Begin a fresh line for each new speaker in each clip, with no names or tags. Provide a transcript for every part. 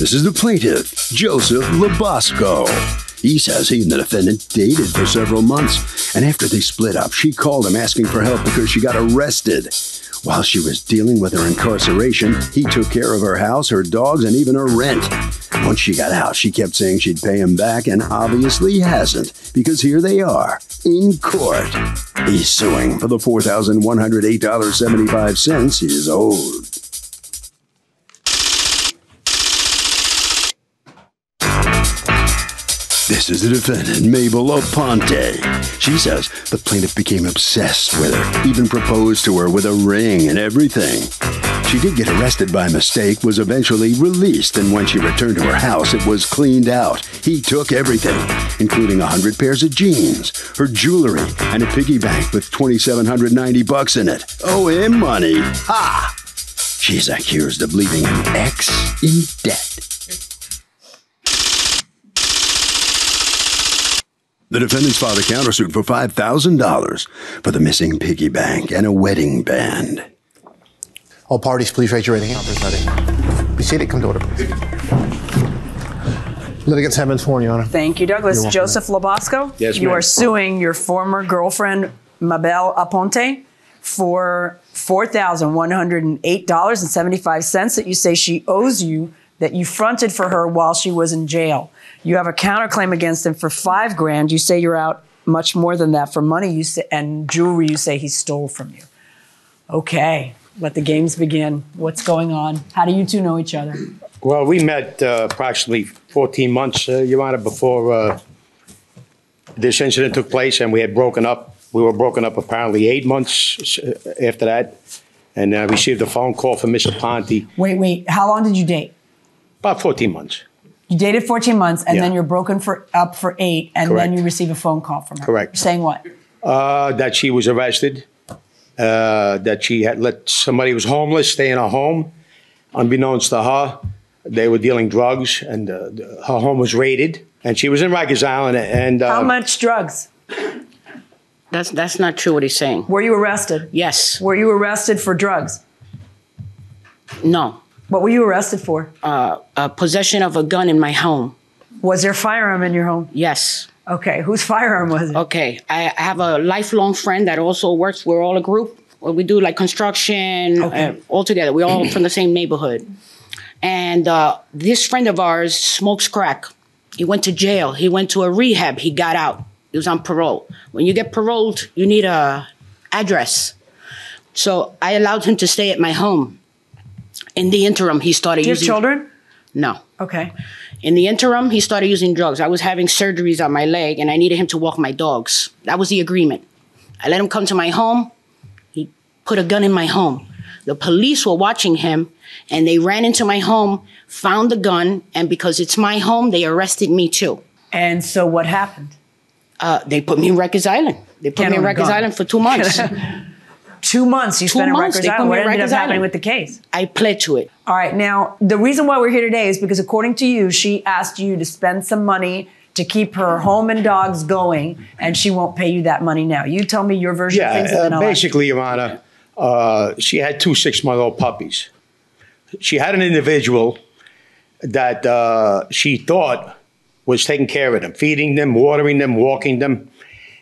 This is the plaintiff, Joseph Labasco. He says he and the defendant dated for several months, and after they split up, she called him asking for help because she got arrested. While she was dealing with her incarceration, he took care of her house, her dogs, and even her rent. Once she got out, she kept saying she'd pay him back, and obviously hasn't, because here they are, in court. He's suing for the $4,108.75 he's owed. This is the defendant, Mabel Aponte. She says the plaintiff became obsessed with her, even proposed to her with a ring and everything. She did get arrested by mistake, was eventually released, and when she returned to her house, it was cleaned out. He took everything, including a hundred pairs of jeans, her jewelry, and a piggy bank with 2,790 bucks in it. Oh, Owe him money. Ha! She's accused of leaving an ex in debt. The defendants filed a countersuit for $5,000 for the missing piggy bank and a wedding band.
All parties, please raise your right hand. There's nothing. Be seated. Come to order, please. Litigants have been sworn, Your Honor.
Thank you, Douglas.
You're welcome.
Joseph Labasco?
Yes,
You
ma'am.
are suing your former girlfriend, Mabel Aponte, for $4,108.75 that you say she owes you that you fronted for her while she was in jail. You have a counterclaim against him for five grand. You say you're out much more than that for money you say, and jewelry you say he stole from you. Okay, let the games begin. What's going on? How do you two know each other?
Well, we met uh, approximately 14 months, uh, Your Honor, before uh, this incident took place, and we had broken up. We were broken up apparently eight months uh, after that, and I received a phone call from Mr. Ponte
Wait, wait. How long did you date?
About 14 months.
You dated 14 months and
Yeah.
then you're broken for up for eight, and then you receive a phone call from her.
Correct.
Saying what?
Uh, that she was arrested, uh, that she had let somebody who was homeless stay in her home. Unbeknownst to her, they were dealing drugs, and uh, the- her home was raided. And she was in Rikers Island, and uh,
How much drugs?
That's that's not true what he's saying.
Were you arrested?
Yes.
Were you arrested for drugs?
No.
What were you arrested for?
Uh, possession of a gun in my home.
Was there a firearm in your home?
Yes.
Okay, whose firearm was it?
Okay. I I have a lifelong friend that also works. We're all a group. We do like construction
Okay.
uh, all together. We're all from the same neighborhood. And uh, this friend of ours smokes crack. He went to jail. He went to a rehab. He got out. He was on parole. When you get paroled, you need a address. So I allowed him to stay at my home. In the interim, he started
Do you have
using
children?
No.
Okay.
In the interim, he started using drugs. I was having surgeries on my leg and I needed him to walk my dogs. That was the agreement. I let him come to my home. He put a gun in my home. The police were watching him and they ran into my home, found the gun, and because it's my home, they arrested me too.
And so what happened?
Uh, they put me in Rikers Island. They put
Can't
me in Rikers
gun.
Island for two months.
Two months you
Two
spent in
months,
Rikers Island. What
in
ended up happening
Island.
with the case?
I pled to it.
All right. Now, the reason why we're here today is because, according to you, she asked you to spend some money to keep her home and dogs going, and she won't pay you that money now. You tell me your version of things, and then
uh, basically, Your Honor, uh, she had two six-month-old puppies. She had an individual that uh, she thought was taking care of them, feeding them, watering them, walking them,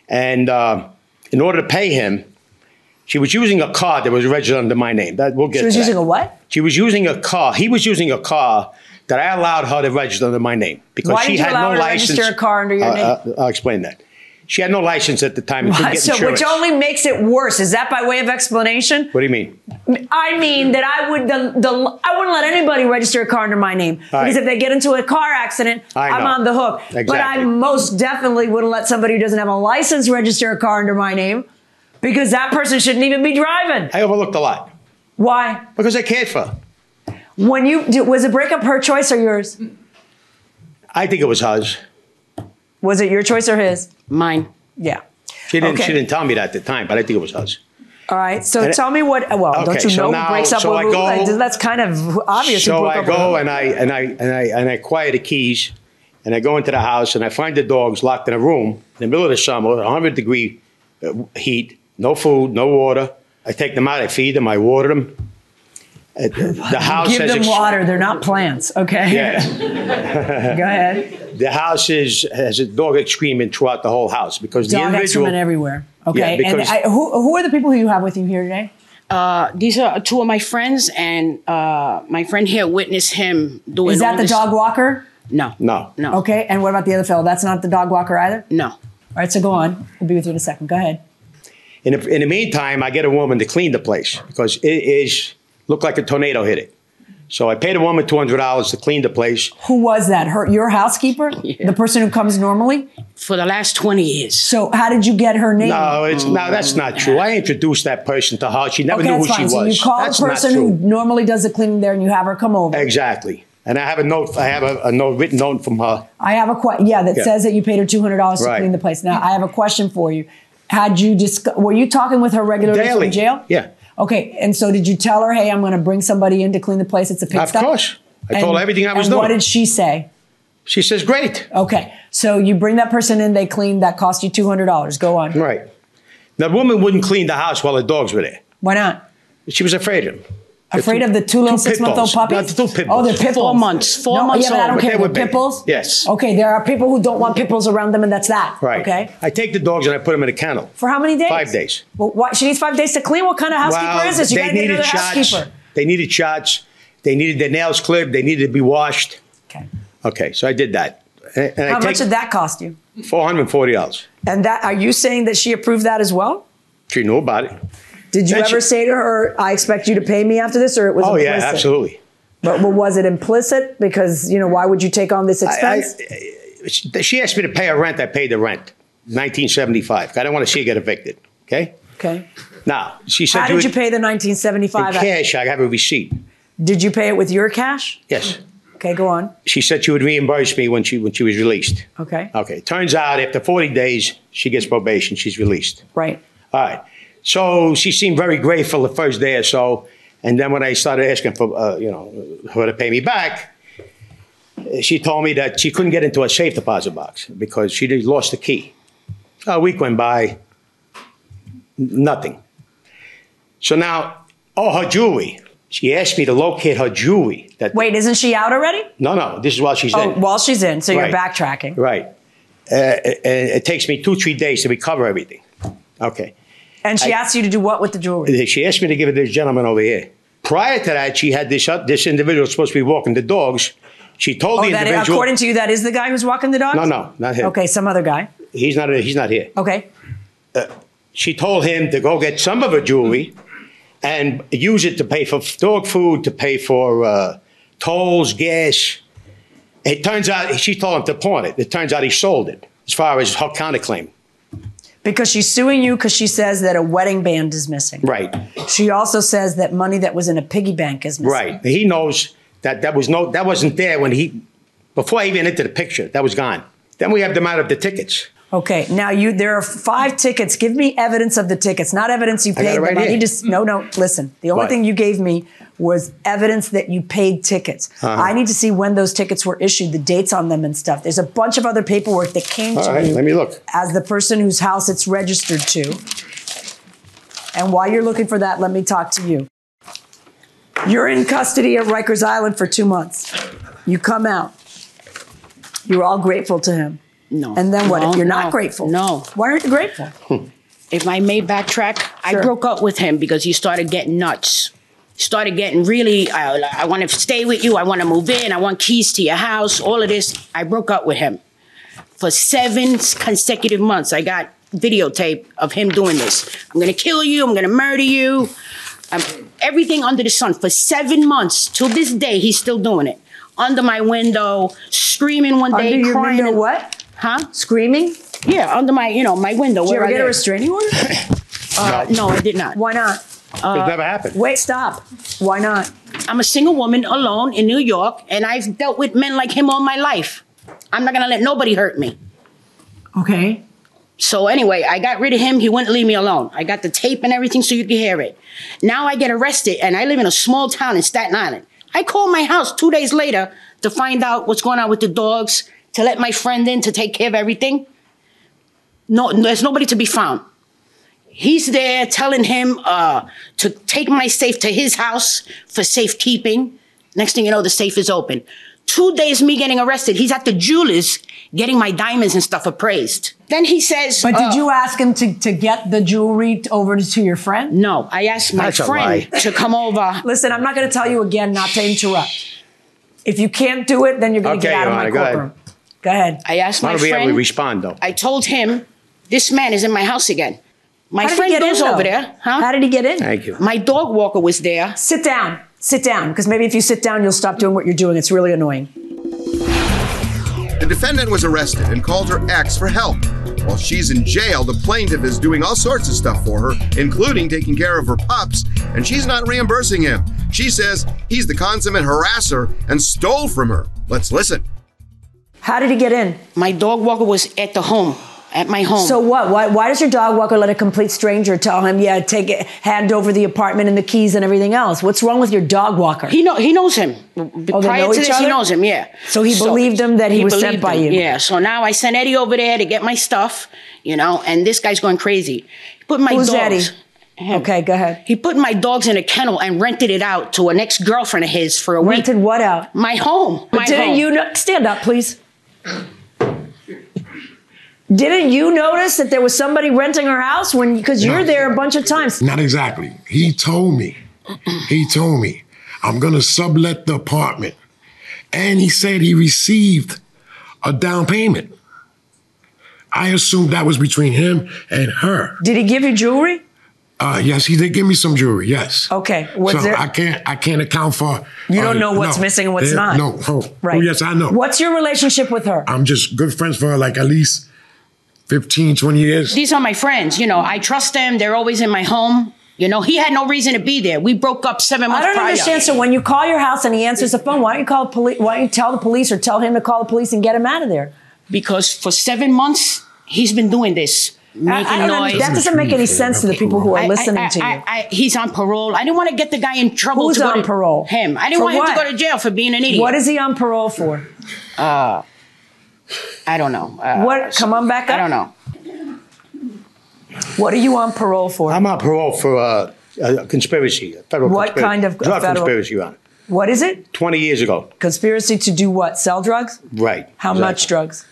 and uh, in order to pay him, she was using a car that was registered under my name. That we'll get.
She was using
that.
a what?
She was using a car. He was using a car that I allowed her to register under my name because
Why
she had no license.
register a car under your
Uh,
name?
uh, I'll explain that. She had no license at the time. and couldn't get
so,
insurance.
which only makes it worse. Is that by way of explanation?
What do you mean?
I mean that I would the, the I wouldn't let anybody register a car under my name
Right.
because if they get into a car accident, I'm on the hook. But I most definitely wouldn't let somebody who doesn't have a license register a car under my name because that person shouldn't even be driving.
I overlooked a lot
Why?
because I cared for her.
When you did, was the breakup her choice or yours?
I think it was hers.
Was it your choice or his?
Mine.
Yeah.
She didn't.
Okay.
She didn't tell me that at the time, but I think it was hers.
All right. So
And it-
tell me what. Well, don't you
so
know
now-
who breaks up
so
with
I go-
Like, That's kind of obvious.
So I go and I and I and I and I quiet the keys, and I go into the house and I find the dogs locked in a room in the middle of the summer, 100 degree uh, heat, no food, no water. I take them out, I feed them, I water them, Uh, the house
Give
has
them
ex-
water. They're not plants. Okay.
Yeah.
Go ahead.
the house is has a dog excrement throughout the whole house because the
Dog
individual.
excrement everywhere. Okay.
Yeah,
and
because-
I, who, who are the people who you have with you here today?
Uh, these are two of my friends, and uh, my friend here witnessed him doing.
Is that
all
the
this-
dog walker?
No.
No.
No.
Okay. And what about the other fellow? That's not the dog walker either?
No.
All right. So go on. We'll be with you in a second. Go ahead.
In the, in the meantime, I get a woman to clean the place because it is looked like a tornado hit it. So I paid a woman two hundred dollars to clean the place.
Who was that? Her, your housekeeper?
Yeah.
The person who comes normally?
For the last twenty years.
So how did you get her name?
No, it's no, oh, that's not true. I introduced that person to her. She never
okay,
knew who
that's
she
fine.
was.
So you call
that's
the person who normally does the cleaning there and you have her come over.
Exactly. And I have a note. I have a, a note written note from her.
I have a question. Yeah, that
Yeah.
says that you paid her two hundred dollars to
Right.
clean the place. Now, I have a question for you. Had you discuss? Were you talking with her regularly
Daily.
from jail?
Yeah.
Okay, and so did you tell her, "Hey, I'm going to bring somebody in to clean the place. It's a pigsty."
Of course. I told her everything I was
and
doing.
What did she say?
She says, "Great."
Okay, so you bring that person in, they clean. That cost you two hundred dollars. Go on.
Right. The woman wouldn't clean the house while the dogs were there.
Why not?
She was afraid of them.
Afraid of the two little
two
six month old puppies?
No, the two pit
Oh, they're
bulls.
Four months. Four
no,
months
Yeah, but I don't
but
care.
they
They're
were
pit bulls.
Yes.
Okay, there are people who don't want pit bulls around them, and that's that.
Right.
Okay.
I take the dogs and I put them in a kennel.
For how many days?
Five days.
Well, what? She needs five days to clean. What kind of housekeeper
Well,
is this? You
they
gotta get
needed
another
shots.
housekeeper.
They needed shots. They needed their nails clipped. They needed to be washed.
Okay.
Okay, so I did that. And, and
How
I
much did that cost you?
four hundred and forty dollars.
And that are you saying that she approved that as well?
She knew about it.
Did you
And
ever
she-
say to her, "I expect you to pay me after this," or it was
Oh
implicit?
yeah, absolutely.
But, but was it implicit? Because you know, why would you take on this expense?
I, she asked me to pay her rent. I paid the rent. 1975. I don't want to see her get evicted. Okay.
okay.
Now she said
How did you
would-
pay the 1975?"
in
1975?
cash. I have a receipt.
Did you pay it with your cash?
Yes.
Okay, go on.
She said she would reimburse me when she when she was released.
Okay.
Okay. Turns out after 40 days, she gets probation. She's released.
Right.
All right. So she seemed very grateful the first day or so, and then when I started asking for uh, you know her to pay me back, she told me that she couldn't get into a safe deposit box because she lost the key. A week went by, nothing. So now, oh, her jewelry. She asked me to locate her jewelry. That
Wait, isn't she out already?
no, no, this is while she's
Oh,
in.
while she's in, so you're backtracking.
Right. Uh, it, it takes me two, three days to recover everything. Okay.
And she
I-
asked you to do what with the jewelry?
She asked me to give it to this gentleman over here. Prior to that, she had this uh, this individual supposed to be walking the dogs. She told
Oh,
the
that
individual.
according to you, that is the guy who's walking the dogs?
no, no, not him.
Okay, some other guy.
He's not. He's not here.
Okay.
She told him to go get some of her jewelry and use it to pay for dog food, to pay for uh, tolls, gas. It turns out she told him to pawn it. It turns out he sold it. As far as her counterclaim.
Because she's suing you because she says that a wedding band is missing.
Right.
She also says that money that was in a piggy bank is missing.
Right. He knows that that was no that wasn't there when he before I even entered the picture. That was gone. Then we have the matter of the tickets.
Okay, now you there are five tickets. Give me evidence of the tickets, not evidence you
got
paid
it right
them. I
here.
to s- no, no. Listen, the only
What?
thing you gave me was evidence that you paid tickets.
Uh-huh.
I need to see when those tickets were issued, the dates on them, and stuff. There's a bunch of other paperwork that came
All
to
right,
you
let me look.
as the person whose house it's registered to. And while you're looking for that, let me talk to you. You're in custody at Rikers Island for two months. You come out. You're all grateful to him.
No.
And then what
No,
if you're
no,
not grateful?
No.
Why aren't you grateful?
If I may backtrack,
Sure.
I broke up with him because he started getting nuts. Started getting really, I, I want to stay with you. I want to move in. I want keys to your house. All of this. I broke up with him. For seven consecutive months, I got videotape of him doing this. I'm going to kill you. I'm going to murder you. Um, everything under the sun. For seven months, till this day, he's still doing it. Under my window, screaming one day,
Under your
crying.
window,
and-
what?
Huh?
Screaming?
Yeah, under my, you know, my window.
Did you
where
ever
I
get a restraining order?
Uh, no, I did not.
Why not?
Uh, it never happened.
Wait, stop. Why not?
I'm a single woman alone in New York, and I've dealt with men like him all my life. I'm not gonna let nobody hurt me.
Okay.
So anyway, I got rid of him. He wouldn't leave me alone. I got the tape and everything so you could hear it. Now I get arrested, and I live in a small town in Staten Island. I call my house two days later to find out what's going on with the dogs, to let my friend in to take care of everything. No, there's nobody to be found. He's there telling him uh, to take my safe to his house for safekeeping. Next thing you know, the safe is open. Two days me getting arrested. He's at the jeweler's getting my diamonds and stuff appraised. Then he says,
But did
uh,
you ask him to, to get the jewelry over to your friend?
No, I asked my
That's
friend to come over.
Listen, I'm not going to tell you again not to interrupt. If you can't do it, then you're going to
Okay,
get out of
Your
my
Honor, go ahead.
courtroom. Go ahead.
I asked my
Want to be able to
friend.
respond though.
I told him, this man is in my house again. My
How
friend
get in,
goes over there. Huh?
How did he get in?
Thank you.
My dog walker was there.
Sit down. Sit down. Because maybe if you sit down, you'll stop doing what you're doing. It's really annoying.
The defendant was arrested and called her ex for help. While she's in jail, the plaintiff is doing all sorts of stuff for her, including taking care of her pups, and she's not reimbursing him. She says he's the consummate harasser and stole from her. Let's listen.
How did he get in?
My dog walker was at the home, at my home.
So what? Why, why does your dog walker let a complete stranger tell him, yeah, take it, hand over the apartment and the keys and everything else? What's wrong with your dog walker?
he know he knows him.
Oh, they
Prior
know
to
each
this, he knows him. Yeah.
So he believed him that he was sent by
him,
you?
Yeah. So now I sent Eddie over there to get my stuff. You know, and this guy's going crazy. He put my
Who's
dogs.
Eddie?
Him.
Okay, go ahead.
He put my dogs in a kennel and rented it out to an ex girlfriend of his for a
Rented
week.
what out?
My home. My
Didn't
home.
you no- stand up, please? Didn't you notice that there was somebody renting her house when because you're
No.
there a bunch of times?
Not exactly. He told me. He told me I'm gonna sublet the apartment, and he said he received a down payment. I assumed that was between him and her.
Did he give you jewelry?
Uh, yes, he did give me some jewelry. Yes.
Okay. Was
so
there?
I can't. I can't account for.
You don't
uh,
know what's
no.
missing and what's not.
No. Oh,
right.
oh, yes, I know.
What's your relationship with her?
I'm just good friends for her, like at least 15, 20 years.
These are my friends. You know, I trust them. They're always in my home. You know, he had no reason to be there. We broke up seven months.
I
months
don't
prior.
understand. So when you call your house and he answers the phone, why don't you call the police? Why don't you tell the police or tell him to call the police and get him out of there?
because for seven months he's been doing this, making
I, I don't
noise.
under- that doesn't make any sense to the people who are
I- I-
listening
I-
to you.
I- I- he's on parole. I didn't want to get the guy in trouble.
Who's
to
on
to
parole?
Him. I didn't
For
want him to go to jail for being an idiot.
what is he on parole for?
Uh, I don't know. Uh,
What? Come on back up.
I don't know.
What are you on parole for?
I'm on parole for uh, a conspiracy, a federal
What
conspiracy.
kind of
drug
federal-
conspiracy, Your Honor.
what is it?
20 years ago.
Conspiracy to do what? Sell drugs?
Right.
How
exactly.
much drugs?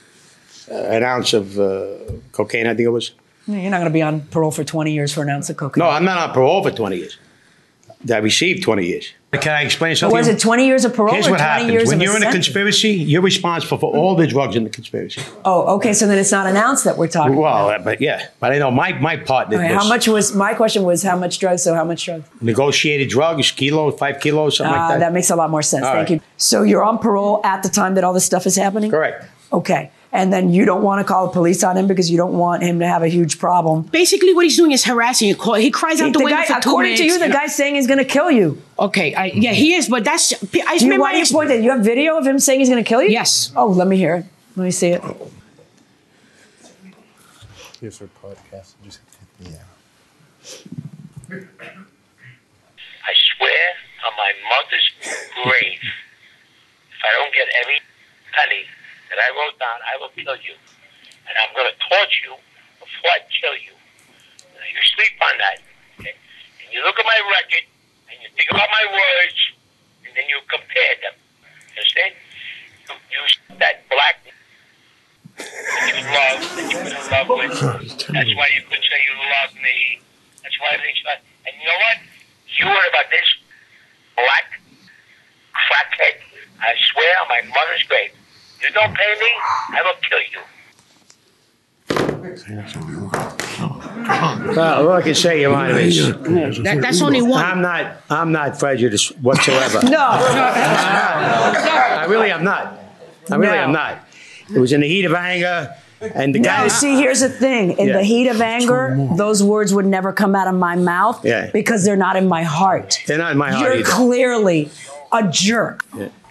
An ounce of uh, cocaine, I think it was.
You're not going to be on parole for 20 years for an ounce of cocaine.
No, I'm not on parole for 20 years. I received 20 years. Can I explain something?
Was it 20 years of parole
Here's
or
what
20
happens. When you're in a
sentence?
conspiracy, you're responsible for all the drugs in the conspiracy.
Oh, okay. So then it's not announced that we're talking
Well,
about.
uh, but yeah, but I know my my part
Okay,
was
how much was my question was how much drugs? So how much drugs?
negotiated drugs, kilo, five kilos, something
Ah,
like
that.
that.
makes a lot more sense.
All
Thank
right.
you. So you're on parole at the time that all this stuff is happening.
Correct.
Okay, and then you don't want to call the police on him because you don't want him to have a huge problem.
Basically, what he's doing is harassing you. He cries out the,
The
window
guy,
for two
according to you, the
and-
guy's saying he's going to kill you.
Okay, I, yeah, he is, but that's. I
Do you,
spent
why do
my
you point that? You have video of him saying he's going to kill you?
Yes.
Oh, let me hear it. Let me see it.
Here's her podcast. Just, yeah.
I swear on my mother's grave, if I don't get every penny that I wrote down, I will kill you. And I'm going to torture you before I kill you. Now, you sleep on that. Okay? And you look at my record, and you think about my words, and then you compare them. You understand? You use that black that you love, that been in love with. That's why you could say you love me. That's why everything's fine. And you know what? You heard about this black crackhead. I swear on my mother's grave. You don't pay me, I will kill you.
Well, all I can say, Your Honor, is
That, that's only one.
I'm not I'm not prejudiced whatsoever.
No.
I really am not. I really
No.
am not. It was in the heat of anger, and the
No,
guy.
see, here's the thing. In
Yeah.
the heat of anger, those words would never come out of my mouth
Yeah.
because they're not in my heart.
They're not in my heart
You're
either.
clearly a jerk.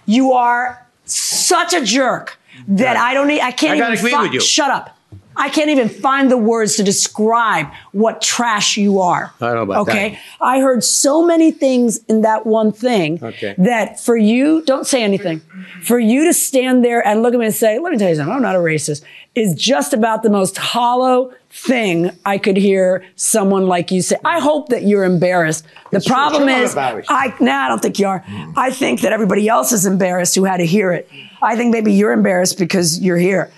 You are such a jerk that I don't need, I can't
I
even
agree
fi-
with you.
Shut up. I can't even find the words to describe what trash you are.
I don't know about
okay?
that.
I heard so many things in that one thing
Okay.
that for you, don't say anything. For you to stand there and look at me and say, let me tell you something, I'm not a racist, is just about the most hollow thing I could hear someone like you say. I hope that you're embarrassed. The
It's
problem is. I, nah, I don't think you are. I think that everybody else is embarrassed who had to hear it. I think maybe you're embarrassed because you're here.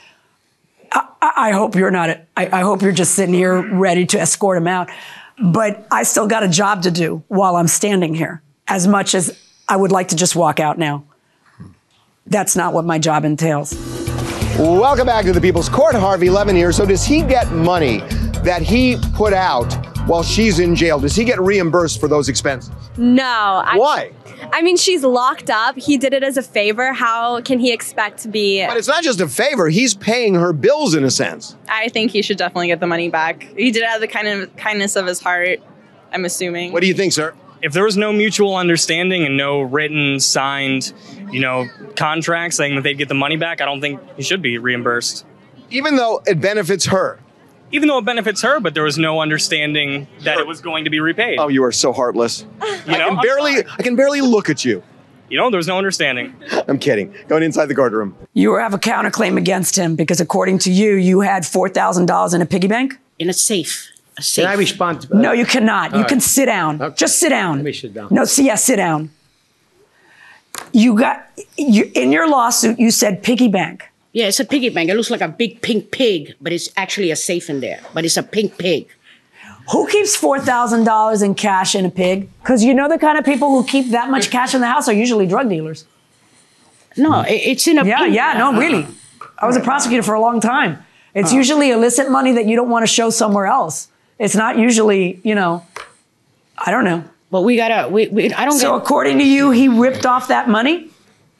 I, I hope you're not. I, I hope you're just sitting here ready to escort him out. But I still got a job to do while I'm standing here. As much as I would like to just walk out now, that's not what my job entails.
Welcome back to the People's Court. Harvey Levin here. So, does he get money that he put out while she's in jail? Does he get reimbursed for those expenses?
No. I,
Why?
I mean, she's locked up. He did it as a favor. How can he expect to be?
But it's not just a favor, he's paying her bills in a sense.
I think he should definitely get the money back. He did it out of the kind of kindness of his heart. I'm assuming.
What do you think, sir?
If there was no mutual understanding and no written signed you know contract saying that they'd get the money back i don't think he should be reimbursed
Even though it benefits her.
even though it benefits her but there was no understanding that it was going to be repaid
Oh, you are so heartless.
you
I
know
can
I'm
barely. I can barely look at you.
you know there was no understanding
I'm kidding. Going inside the courtroom.
You have a counterclaim against him because, according to you, you had $4,000 in a piggy bank?
In a safe. A safe.
Can I respond? To,
No, you cannot. You
All
can sit down.
Okay.
Just sit down.
Let me sit down.
No, see, yeah, sit down. You got you in your lawsuit. You said piggy bank.
Yeah, it's a piggy bank. It looks like a big pink pig, but it's actually a safe in there. But it's a pink pig.
Who keeps four thousand dollars in cash in a pig? Because you know the kind of people who keep that much cash in the house are usually drug dealers.
No, it's in a
Yeah,
pink-
yeah, no, really. I was a prosecutor for a long time. It's uh-huh. usually illicit money that you don't want to show somewhere else. It's not usually, you know, I don't know.
But we gotta. We, we I don't
So
get.
according to you, he ripped off that money.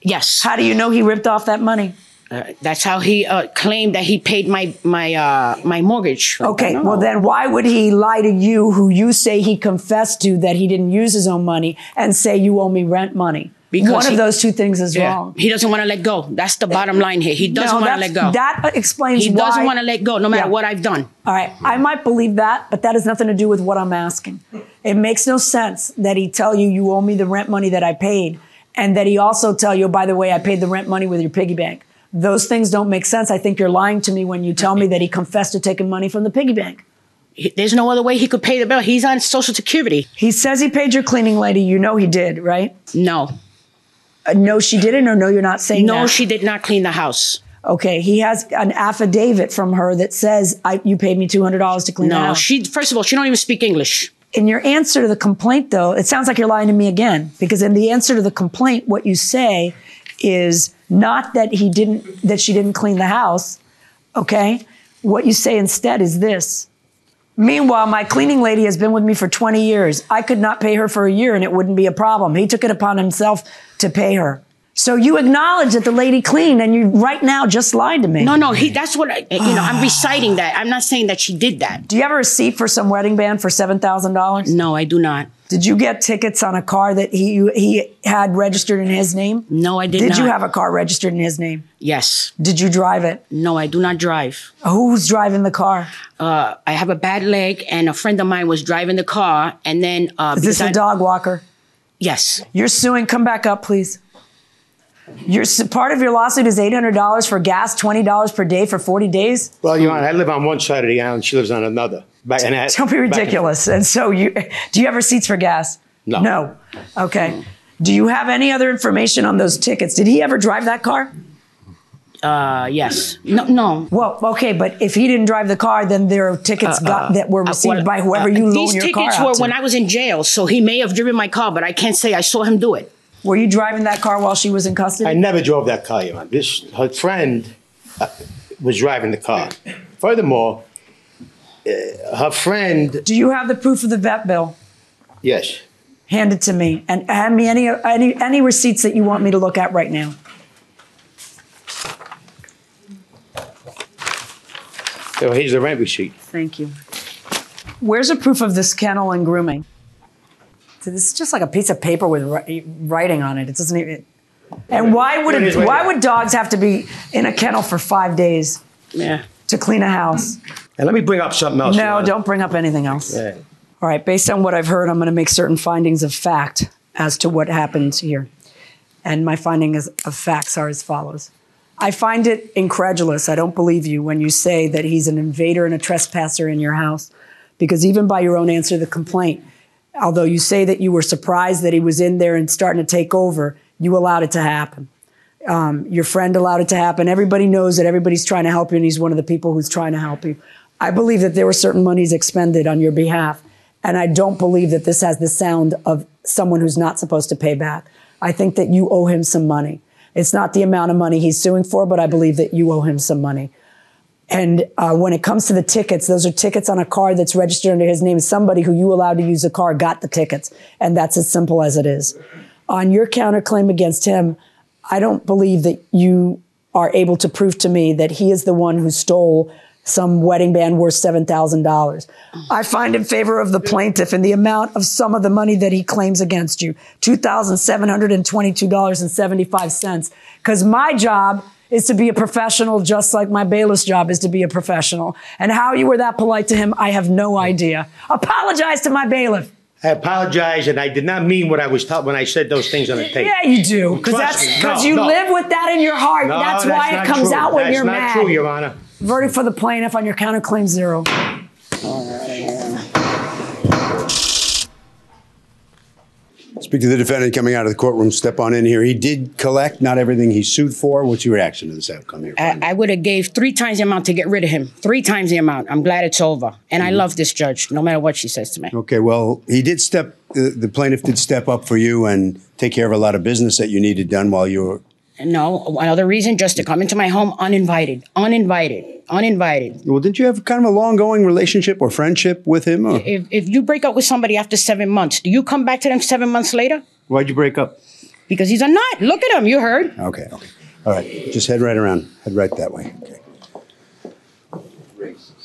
Yes.
How do you know he ripped off that money?
Uh, that's how he uh, claimed that he paid my my uh, my mortgage.
Okay, well
know.
then why would he lie to you who you say he confessed to that he didn't use his own money and say you owe me rent money?
Because
One
he-
of those two things is
Yeah.
wrong.
He doesn't want to let go. That's the bottom eh, line here. He doesn't
No,
want to let go.
That explains
he
why.
doesn't want to let go, no matter
Yeah.
what I've done.
All right, I might believe that, but that has nothing to do with what I'm asking. It makes no sense that he tell you you owe me the rent money that I paid, and that he also tell you, by the way, I paid the rent money with your piggy bank. Those things don't make sense. I think you're lying to me when you tell me that he confessed to taking money from the piggy bank.
There's no other way he could pay the bill. He's on Social Security.
He says he paid your cleaning lady. You know he did, right?
No,
Uh, no, she didn't, or no, you're not saying
no,
that?
she did not clean the house.
Okay, he has an affidavit from her that says I, you paid me two hundred dollars to clean the
No,
house.
she. First of all, she don't even speak English.
in your answer to the complaint, though, it sounds like you're lying to me again. Because in the answer to the complaint, what you say is not that he didn't, that she didn't clean the house. Okay, what you say instead is this. Meanwhile, my cleaning lady has been with me for 20 years. I could not pay her for a year and it wouldn't be a problem. He took it upon himself to pay her. So you acknowledge that the lady cleaned and you right now just lied to me.
No, no, he. That's what I. You know, I'm reciting that. I'm not saying that she did that.
Do you have a receipt for some wedding band for $7,000?
No, I do not.
Did you get tickets on a car that he he had registered in his name?
No, I did,
Did
not.
Did you have a car registered in his name?
Yes.
Did you drive it?
No, I do not drive.
Who's driving the car?
Uh, I have a bad leg, and a friend of mine was driving the car, and then. Uh,
Is this a
I-
dog walker?
Yes.
You're suing. Come back up, please. Your part of your lawsuit is eight hundred dollars for gas, twenty dollars per day for forty days.
Well, Your Honor, I live on one side of the island. She lives on another. Back, and I,
Don't be
back and-
ridiculous. And so you do you have receipts for gas?
No.
No. Okay. Do you have any other information on those tickets? Did he ever drive that car?
Uh, yes. No, no.
Well, okay, but if he didn't drive the car, then there are tickets got, that were
Uh,
received
well,
by whoever
uh,
you loan your car These
tickets
out
were
to.
when I was in jail, so he may have driven my car, but I can't say I saw him do it.
Were you driving that car while she was in custody?
I never drove that car, Your Honor. This, her friend uh, was driving the car. Furthermore, uh, her friend,
Do you have the proof of the vet bill?
yes,
Hand it to me, and hand me any any any receipts that you want me to look at right now.
so here's the rent receipt.
Thank you. Where's a proof of this kennel and grooming? So this is just like a piece of paper with writing on it. It doesn't even. And why would
it
it,
is right
why would dogs have to be in a kennel for five days?
Yeah.
to clean a house.
And let me bring up something else.
No, don't bring up anything else.
Yeah.
All right, based on what I've heard, I'm going to make certain findings of fact as to what happened here. And my findings of facts are as follows. I find it incredulous. I don't believe you when you say that he's an invader and a trespasser in your house, because even by your own answer to the complaint, although you say that you were surprised that he was in there and starting to take over, you allowed it to happen. Um, your friend allowed it to happen. Everybody knows that everybody's trying to help you, and he's one of the people who's trying to help you. I believe that there were certain monies expended on your behalf, and I don't believe that this has the sound of someone who's not supposed to pay back. I think that you owe him some money. It's not the amount of money he's suing for, but I believe that you owe him some money. And uh, when it comes to the tickets, those are tickets on a car that's registered under his name. Somebody who you allowed to use the car got the tickets, and that's as simple as it is. On your counterclaim against him, I don't believe that you are able to prove to me that he is the one who stole some wedding band worth $7,000. I find in favor of the plaintiff in the amount of some of the money that he claims against you $2,722.75. Because my job is to be a professional, just like my bailiff's job is to be a professional. And how you were that polite to him, I have no idea. Apologize to my bailiff.
I apologize, and I did not mean what I was taught when I said those things on the tape.
Yeah, you do. Because that's because
No,
you
no.
live with that in your heart.
No,
that's,
that's
why
not
it comes
true.
out when
That's
you're mad.
That's not
mad.
true, Your Honor.
Verdict for the plaintiff on your counterclaim zero.
Speak to the defendant coming out of the courtroom. Step on in here. He did collect not everything he sued for. What's your reaction to this outcome here?
I, I would have gave three times the amount to get rid of him. Three times the amount. I'm glad it's over. And I mm-hmm. love this judge, no matter what she says to me.
Okay, well, he did step, the, the plaintiff did step up for you and take care of a lot of business that you needed done while you were.
No, another reason just to come into my home uninvited. Uninvited. Uninvited.
Well, didn't you have kind of a long going relationship or friendship with him? Or
If, if you break up with somebody after seven months, do you come back to them seven months later?
why'd you break up?
Because he's a nut. Look at him. You heard.
Okay, okay. All right, just head right around. Head right that way. Okay.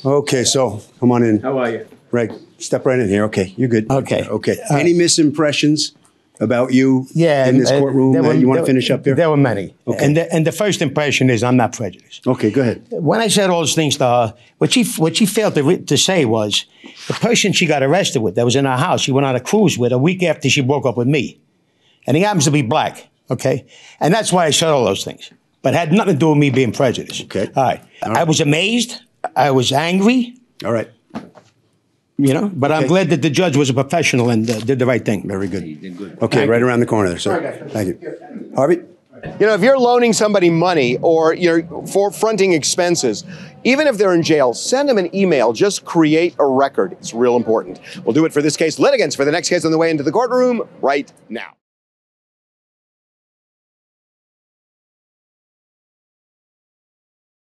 Okay, so come on in.
How are you?
Right, step right in here. Okay, you're good.
Okay.
Okay. Uh, Any misimpressions about you
Yeah,
in this
and-
courtroom
there
that
were-
you want to finish up there?
There were many.
Okay.
And, the, and the first impression is I'm not prejudiced.
Okay, go ahead.
When I said all those things to her, what she, what she failed to, re- to say was the person she got arrested with that was in our house, she went on a cruise with a week after she broke up with me. And he happens to be black, okay? And that's why I said all those things. But it had nothing to do with me being prejudiced.
Okay.
All right. I was amazed. I was angry,
All right.
You know, but I'm
Okay.
glad that the judge was a professional and uh, did the right thing.
Very good. Okay, right around the corner there, sir. Thank you. Harvey?
You know, if you're loaning somebody money or you're for fronting expenses, even if they're in jail, send them an email. Just create a record. It's real important. We'll do it for this case. Litigants for the next case on the way into the courtroom right now.